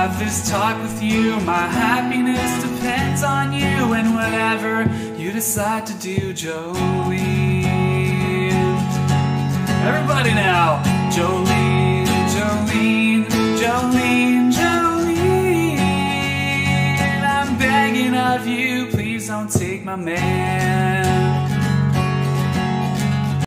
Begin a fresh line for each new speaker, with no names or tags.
have this talk with you. My happiness depends on you and whatever you decide to do, Jolene. Everybody now, Jolene, Jolene, Jolene, Jolene. I'm begging of you, please don't take my man.